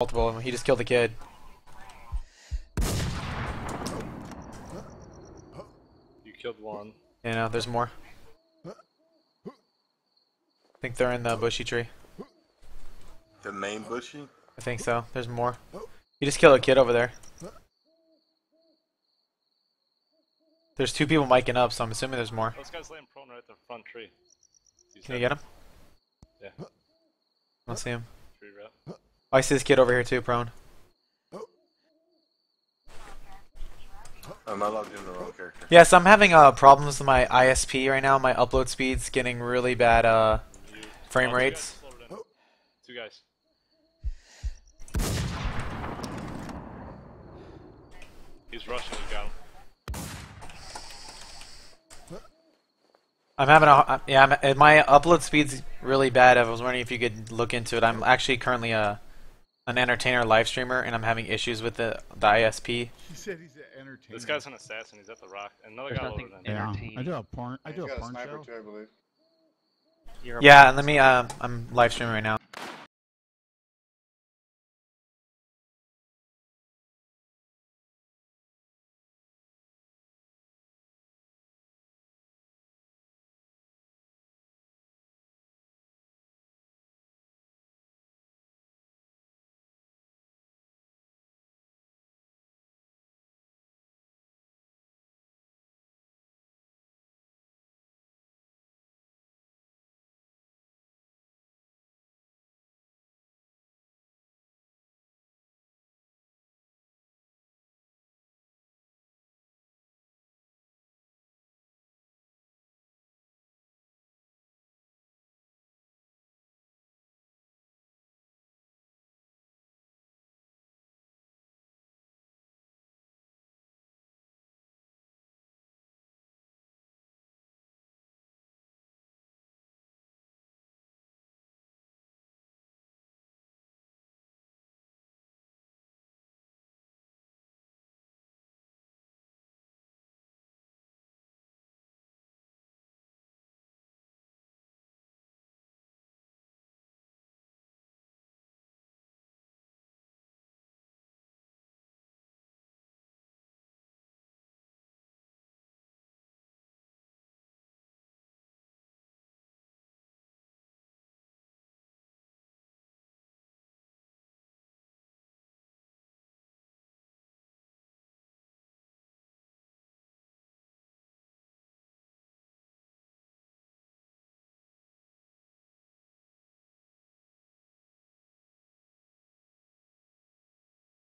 multiple of them. He just killed the kid. You killed one. You know, there's more. I think they're in the bushy tree. The main bushy? I think so. There's more. You just killed a kid over there. There's two people miking up, so I'm assuming there's more. Those guys laying prone right at the front tree. He's Can you get him? Yeah. I don't see him. Tree rep. Oh, I see this kid over here too, prone. Am I logged in the wrong character? Yes, I'm having uh, problems with my ISP right now. My upload speed's getting really bad uh, frame Oh, two rates. guys. Two guys. He's rushing. You got him. I'm having a uh, yeah. I'm, uh, my upload speed's really bad. I was wondering if you could look into it. I'm actually currently a an entertainer live streamer, and I'm having issues with the the ISP. He said he's an entertainer. This guy's an assassin. He's at the rock. Another There's guy nothing loaded in. in- yeah. I do a porn. I do He's a got a porn sniper show. too, I believe. You're a Yeah, and let me. Uh, I'm live streaming right now.